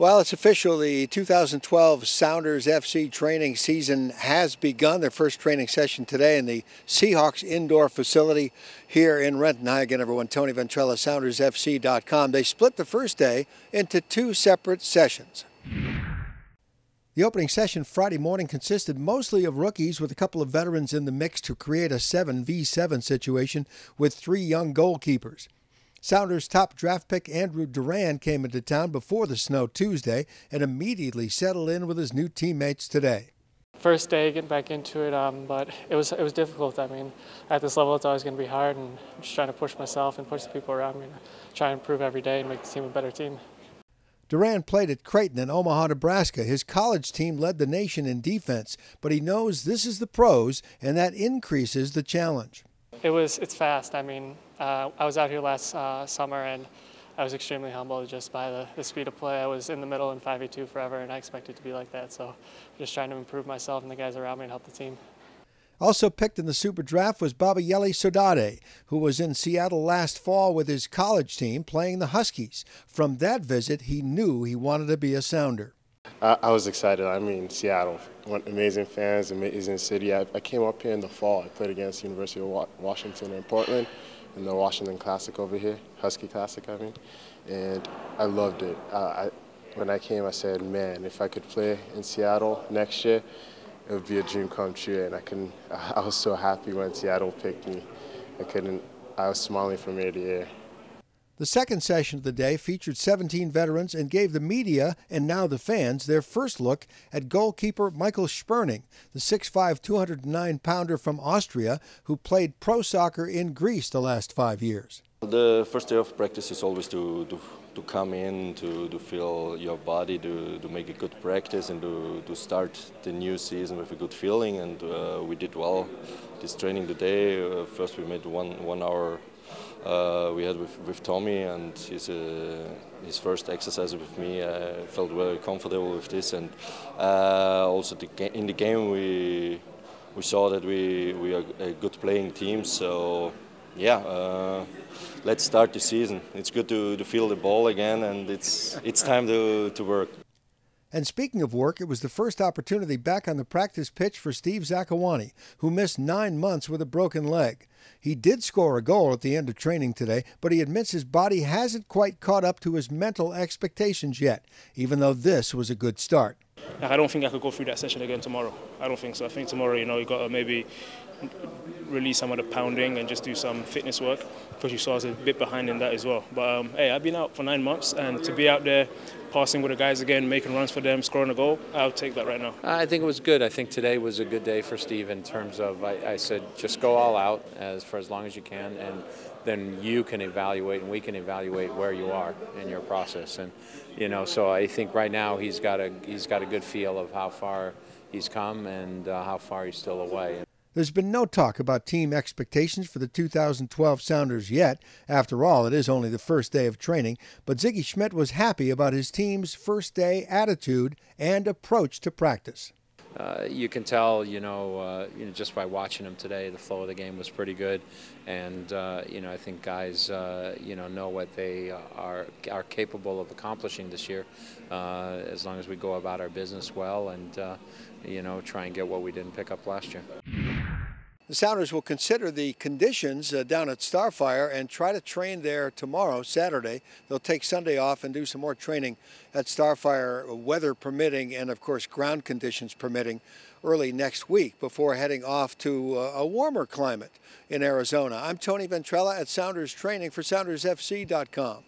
Well, it's official. The 2012 Sounders FC training season has begun. Their first training session today in the Seahawks indoor facility here in Renton. Hi again, everyone. Tony Ventrella, SoundersFC.com. They split the first day into two separate sessions. The opening session Friday morning consisted mostly of rookies with a couple of veterans in the mix to create a 7v7 situation with three young goalkeepers. Sounders top draft pick Andrew Duran came into town before the snow Tuesday and immediately settled in with his new teammates today. First day getting back into it, um, but it was it was difficult. I mean, at this level, it's always going to be hard, and I'm just trying to push myself and push the people around me, to try and improve every day and make the team a better team. Duran played at Creighton in Omaha, Nebraska. His college team led the nation in defense, but he knows this is the pros, and that increases the challenge. It was. It's fast. I mean, uh, I was out here last uh, summer, and I was extremely humbled just by the, the, speed of play. I was in the middle in 5v2 forever, and I expected to be like that. So, just trying to improve myself and the guys around me and help the team. Also picked in the Super Draft was Babayele Sodade, who was in Seattle last fall with his college team playing the Huskies. From that visit, he knew he wanted to be a Sounder. I, I, was excited. I mean, Seattle, amazing fans, amazing city. I, I, came up here in the fall. I played against University of Washington in Portland in the Washington Classic over here, Husky Classic, I mean, and I loved it. Uh, I, when I came, I said, man, if I could play in Seattle next year, it would be a dream come true. And I can, I was so happy when Seattle picked me. I couldn't, I was smiling from ear to ear. The second session of the day featured 17 veterans and gave the media and now the fans their first look at goalkeeper Michael Gspurning, the 6'5, 209 pounder from Austria who played pro soccer in Greece the last five years. The first day of practice is always to, to, to come in, to, to feel your body, to, to make a good practice, and to, to start the new season with a good feeling. And uh, we did well this training today. Uh, first, we made one, one hour uh, we had with, with Tommy and his, uh, his first exercise with me. I felt very comfortable with this and uh, also the in the game we we saw that we, we are a good playing team so yeah uh, let's start the season. It's good to, to feel the ball again and it's, it's time to, to work. And speaking of work, it was the first opportunity back on the practice pitch for Steve Zakuani, who missed nine months with a broken leg. He did score a goal at the end of training today, but he admits his body hasn't quite caught up to his mental expectations yet, even though this was a good start. I don't think I could go through that session again tomorrow. I don't think so. I think tomorrow, you know, you got to maybe release some of the pounding and just do some fitness work because you saw was a bit behind in that as well. But um, hey, I've been out for nine months and to be out there passing with the guys again, making runs for them, scoring a goal, I'll take that right now. I think it was good. I think today was a good day for Steve in terms of I, I said just go all out as for as long as you can and then you can evaluate and we can evaluate where you are in your process and you know so I think right now he's got a he's got a good feel of how far he's come and uh, how far he's still away. There's been no talk about team expectations for the 2012 Sounders yet. After all, it is only the first day of training, but Sigi Schmidt was happy about his team's first day attitude and approach to practice. Uh, you can tell, you know, uh, you know, just by watching them today, the flow of the game was pretty good, and uh, you know, I think guys, uh, you know, know what they are are capable of accomplishing this year, uh, as long as we go about our business well and uh, you know, try and get what we didn't pick up last year. The Sounders will consider the conditions uh, down at Starfire and try to train there tomorrow, Saturday. They'll take Sunday off and do some more training at Starfire, weather permitting and, of course, ground conditions permitting, early next week before heading off to uh, a warmer climate in Arizona. I'm Tony Ventrella at Sounders Training for SoundersFC.com.